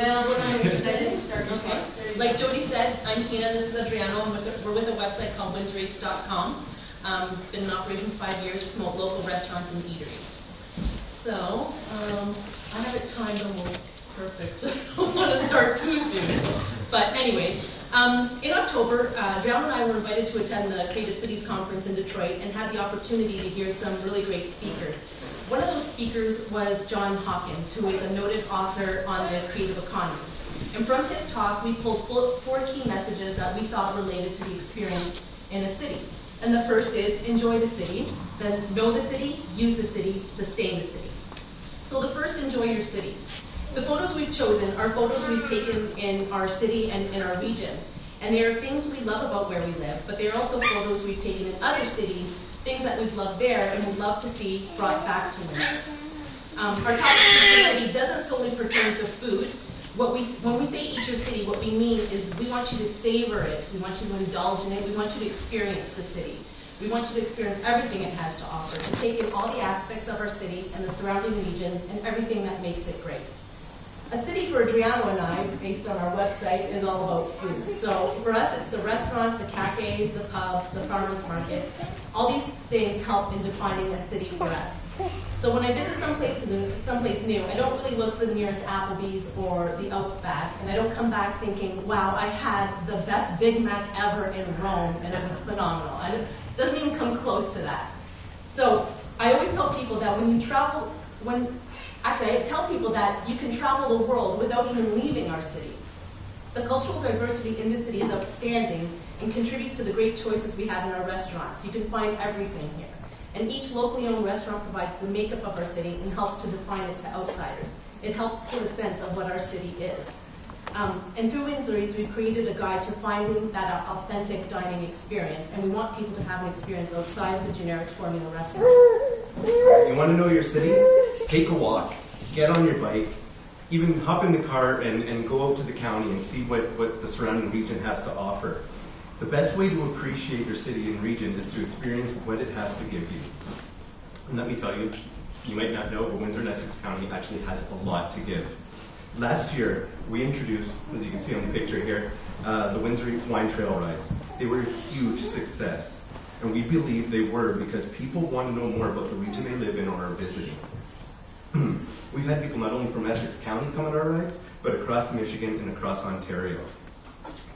Well, we're not excited to start Okay. Like Jody said, I'm Tina, this is Adriano, and with a- we're with a website called windsoreats.com. Um, been in operation for five years, promote local restaurants and eateries. So, um, I have it timed almost perfect, I don't want to start too soon. But anyways, um, in October, uh, Adriano and I were invited to attend the Creative Cities Conference in Detroit and had the opportunity to hear some really great speakers. One of those speakers was John Howkins, who is a noted author on the creative economy. And from his talk, we pulled four four key messages that we thought related to the experience in a city. And the first is enjoy the city, then know the city, use the city, sustain the city. So the first, enjoy your city. The photos we've chosen are photos we've taken in our city and in our region. And they are things we love about where we live, but they are also photos we've taken in other cities, things that we've loved there and would love to see brought back to Windsor. Um, our topic city doesn't solely pertain to food. What we, when we say eat your city, what we mean is we want you to savor it. We want you to indulge in it. We want you to experience the city. We want you to experience everything it has to offer, to take in all the aspects of our city and the surrounding region and everything that makes it great. A city for Adriano and I, based on our website, is all about food. So for us, it's the restaurants, the cafes, the pubs, the farmers markets. All these things help in defining a city for us. So when I visit someplace new, someplace new, I don't really look for the nearest Applebee's or the Outback, and I don't come back thinking, "Wow, I had the best Big Mac ever in Rome, and it was phenomenal." And it doesn't even come close to that. So I always tell people that when you travel, when actually I tell people that you can travel the world without even leaving our city. The cultural diversity in the city is outstanding and contributes to the great choices we have in our restaurants. You can find everything here. And each locally owned restaurant provides the makeup of our city and helps to define it to outsiders. It helps give a sense of what our city is. Um, and through Windsor Eats, we've created a guide to finding that authentic dining experience, and we want people to have an experience outside of the generic formula restaurant. You want to know your city? Take a walk, get on your bike, even hop in the car and, and go out to the county and see what, what the surrounding region has to offer. The best way to appreciate your city and region is to experience what it has to give you. And let me tell you, you might not know, but Windsor and Essex County actually has a lot to give. Last year, we introduced, as you can see on the picture here, uh, the Windsor Eats Wine Trail rides. They were a huge success. And we believe they were because people want to know more about the region they live in or are visiting. We've had people not only from Essex County come on our rides, but across Michigan and across Ontario.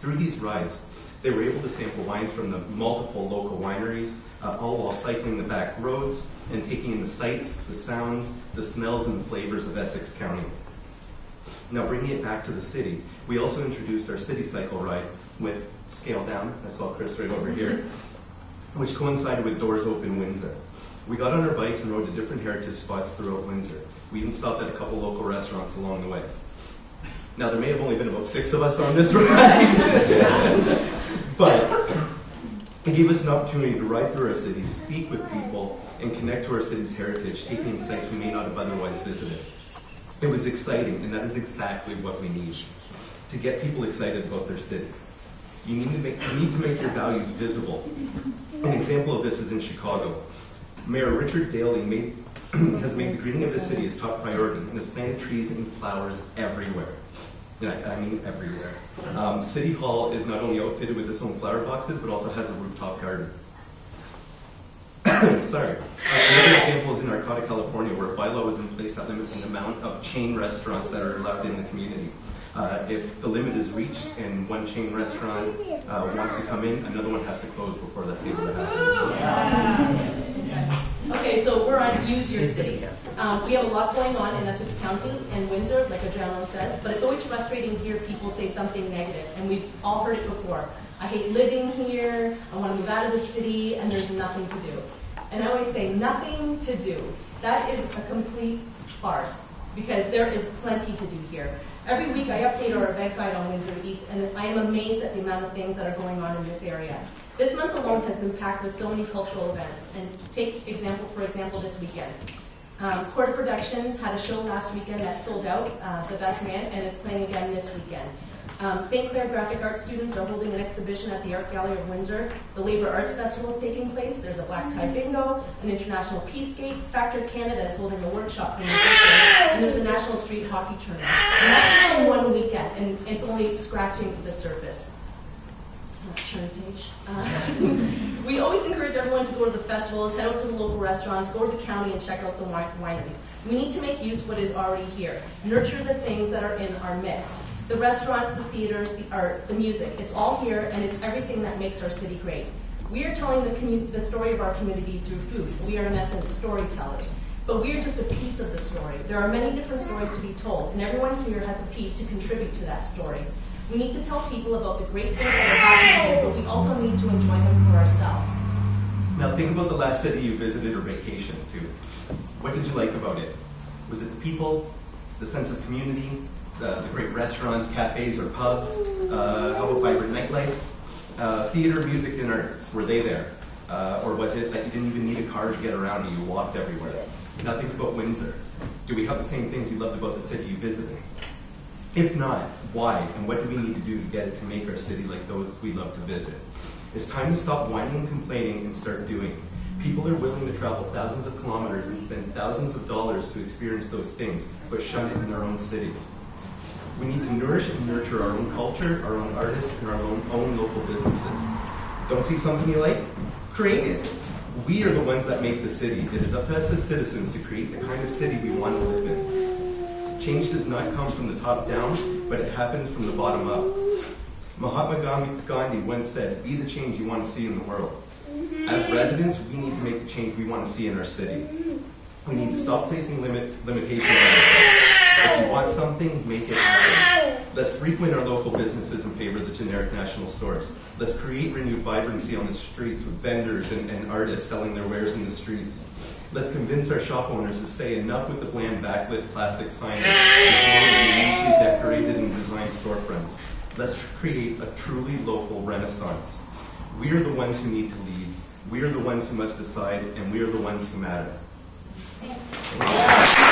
Through these rides, they were able to sample wines from the multiple local wineries, uh, all while cycling the back roads and taking in the sights, the sounds, the smells, and the flavors of Essex County. Now, bringing it back to the city, we also introduced our city cycle ride with Scale Down. I saw Chris right over here, which coincided with Doors Open Windsor. We got on our bikes and rode to different heritage spots throughout Windsor. We even stopped at a couple local restaurants along the way. Now, there may have only been about six of us on this ride, but it gave us an opportunity to ride through our city, speak with people, and connect to our city's heritage, taking in sites we may not have otherwise visited. It was exciting, and that is exactly what we need to get people excited about their city. You need to make, you need to make your values visible. An example of this is in Chicago. Mayor Richard Daley made, has made the greening of the city his top priority and has planted trees and flowers everywhere. I mean everywhere. Um, city Hall is not only outfitted with its own flower boxes, but also has a rooftop garden. Sorry. Uh, another example is in Arcata, California, where a bylaw was in place that limits the amount of chain restaurants that are allowed in the community. Uh, if the limit is reached and one chain restaurant uh, wants to come in, another one has to close before that's able to happen. Your City. Um, we have a lot going on in Essex County and Windsor, like Adriano says, but it's always frustrating to hear people say something negative, and we've all heard it before. I hate living here, I want to move out of the city, and there's nothing to do. And I always say, nothing to do. That is a complete farce, because there is plenty to do here. Every week I update our event guide on Windsor Eats, and I am amazed at the amount of things that are going on in this area. This month alone has been packed with so many cultural events, and take example for example this weekend. Um, Korda Productions had a show last weekend that sold out, uh, The Best Man, and is playing again this weekend. Um, St. Clair Graphic Arts students are holding an exhibition at the Art Gallery of Windsor. The Labor Arts Festival is taking place. There's a black tie bingo, an international peace gate. Factor Canada is holding a workshop and there's a national street hockey tournament. And that's in one weekend, and it's only scratching the surface. Turn page. Uh, we always encourage everyone to go to the festivals, head out to the local restaurants, go to the county and check out the wineries. We need to make use of what is already here. Nurture the things that are in our midst. The restaurants, the theaters, the art, the music, it's all here and it's everything that makes our city great. We are telling the, the story of our community through food. We are in essence storytellers. But we are just a piece of the story. There are many different stories to be told, and everyone here has a piece to contribute to that story. We need to tell people about the great things that are happening but we also need to enjoy them for ourselves. Now think about the last city you visited or vacationed to. What did you like about it? Was it the people, the sense of community, the, the great restaurants, cafes, or pubs? Uh, how about vibrant nightlife? Uh, theater, music, and arts, were they there? Uh, or was it that you didn't even need a car to get around and you walked everywhere? Now think about Windsor. Do we have the same things you loved about the city you visited? If not, why? And what do we need to do to get it to make our city like those we love to visit? It's time to stop whining and complaining and start doing. People are willing to travel thousands of kilometers and spend thousands of dollars to experience those things, but shun it in their own city. We need to nourish and nurture our own culture, our own artists, and our own, own local businesses. Don't see something you like? Create it. We are the ones that make the city. It is up to us as citizens to create the kind of city we want to live in. Change does not come from the top down, but it happens from the bottom up. Mahatma Gandhi- once said, Be the change you want to see in the world. As residents, we need to make the change we want to see in our city. We need to stop placing limits, limitations on ourselves. If you want something, make it happen. Let's frequent our local businesses and favor of the generic national stores. Let's create renewed vibrancy on the streets with vendors and, and artists selling their wares in the streets. Let's convince our shop owners to say enough with the bland backlit plastic signage and uniquely decorated and designed storefronts. Let's create a truly local renaissance. We are the ones who need to lead. We are the ones who must decide, and we are the ones who matter. Thanks.